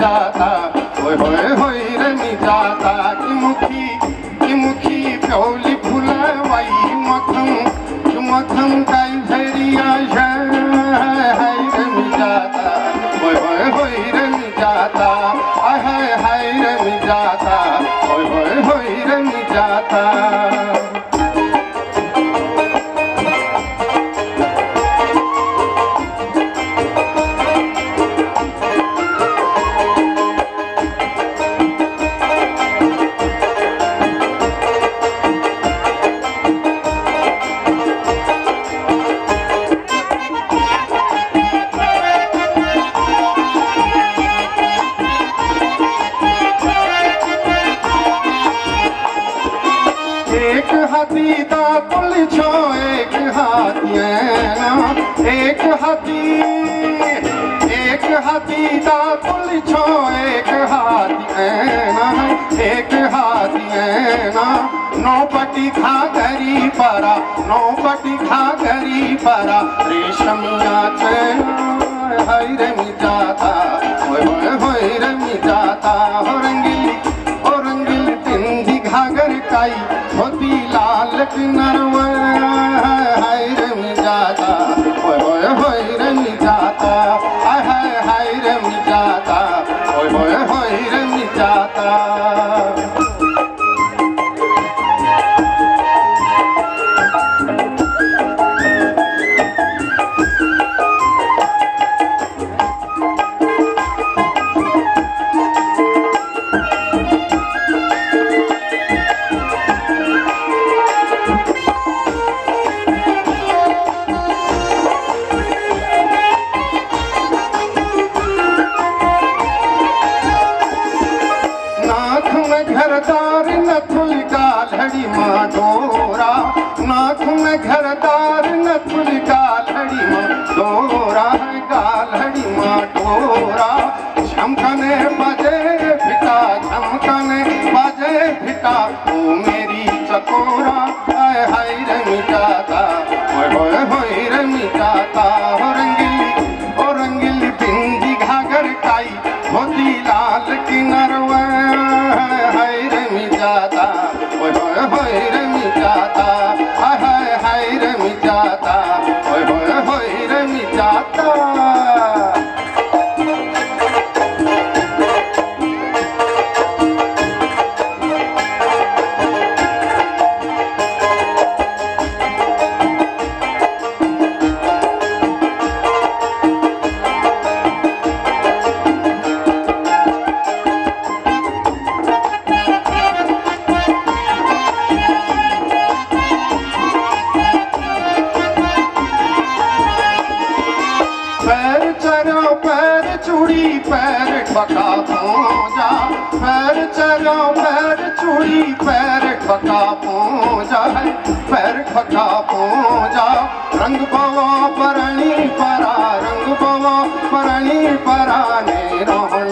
जादारी जादाखीमुखी कौली full Y मथि हाइरनि जादारी छो एक हाथी ना, एक हाथी एक हाथी दा छो एक हाथी ना, एक हाथी ना। नौ पटी खा गरी परा, नौ पटी खा गरी परा रेशमिया चैना रमी जाता, होय रमी हो रंगीली ओ रंगीली पिंधी घागर তাই হতি লাল নরওয়ার হায় রম জাতা ওই ওই হই রম জাতা হায় হায় রম জাতা ওই ওই হই রম জাতা ગાલડીમાં ઢોરા ઝમકને બજે ફિટા ઝમકને બજે ફિટા ઓ મેરી ચકોરા હાય હાય રે મિટાતા હોય હોય હોય રે पैर ठका पूजा पैर ठका पूजा रंग बवा परणी परा रंग परणी परा रोहनो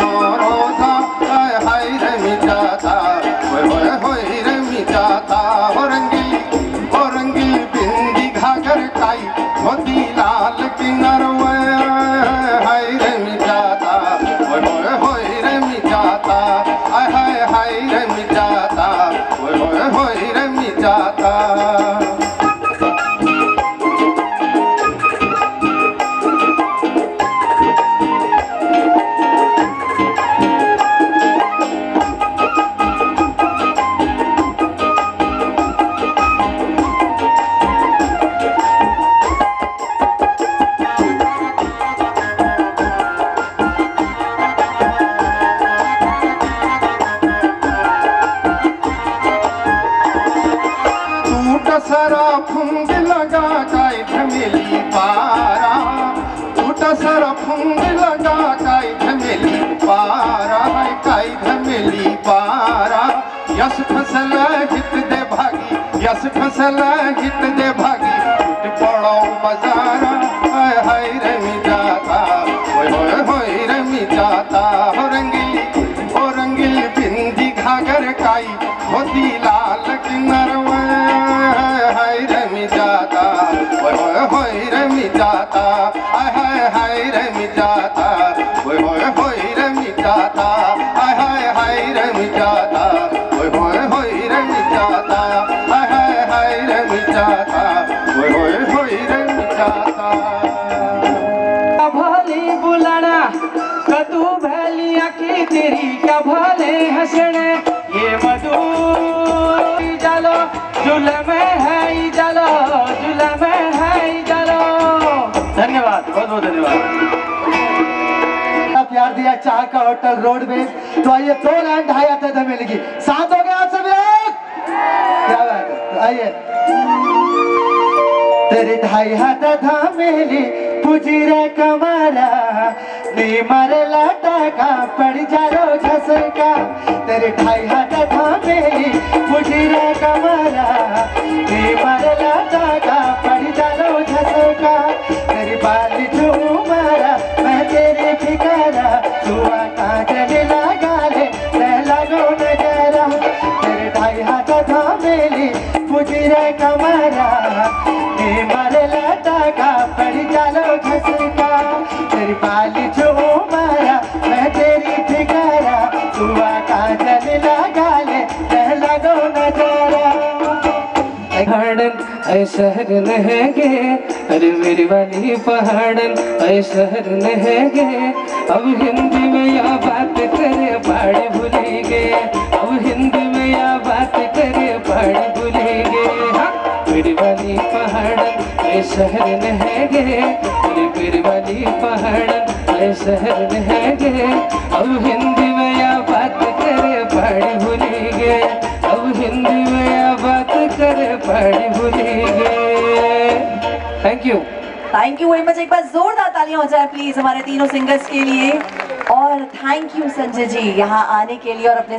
यस फसल दे भागी यस फसल दे भागी टूट पड़ो बजारा भले ये मधु जालो जुलम है जालो जुलम है जालो धन्यवाद, बहुत बहुत धन्यवाद। प्यार दिया चाह का होटल रोड में तो आइए दो लाइन ढाई आते थे मिलेगी। साथ हो गए आप सभी लोग। क्या बात तो आइए। तेरे ढाई हाथ धामेली, पुजी रे कमारा नी मारे लाटा का पड़ जारो झसका तेरे ढाई हाथ धामेली पुजी रे कमारा नी मारे लाटा का पड़ जारो झसका तेरी बाली झूमरा मैं तेरी फिकारा। सुआ काजल लगा ले मैं लगो नजरा तेरे ढाई हाथ धामेली पुजी रे कमारा नी मारे लाटा का पड़ जालो झसका ऐ शहर नहेगे, अरे मेरी वाली पहाड़न ऐ शहर नहेगे। अब हिंदी में या बात करे, पहाड़ी भूलेंगे। अब हिंदी में या बात करे, पहाड़ी भूलेंगे। हाँ मेरी वाली पहाड़न ऐ शहर नहेगे। अरे मेरी वाली पहाड़न ऐ शहर नहेगे। अब हिंदी में या बात करे, पहाड़ी भूलेंगे। अब हिंदी में या बात करे, पहाड़ी थैंक यू वेरी मच एक बार जोरदार तालियाँ हो जाए प्लीज़ हमारे तीनों सिंगर्स के लिए। और थैंक यू संजय जी, यहाँ आने के लिए और अपने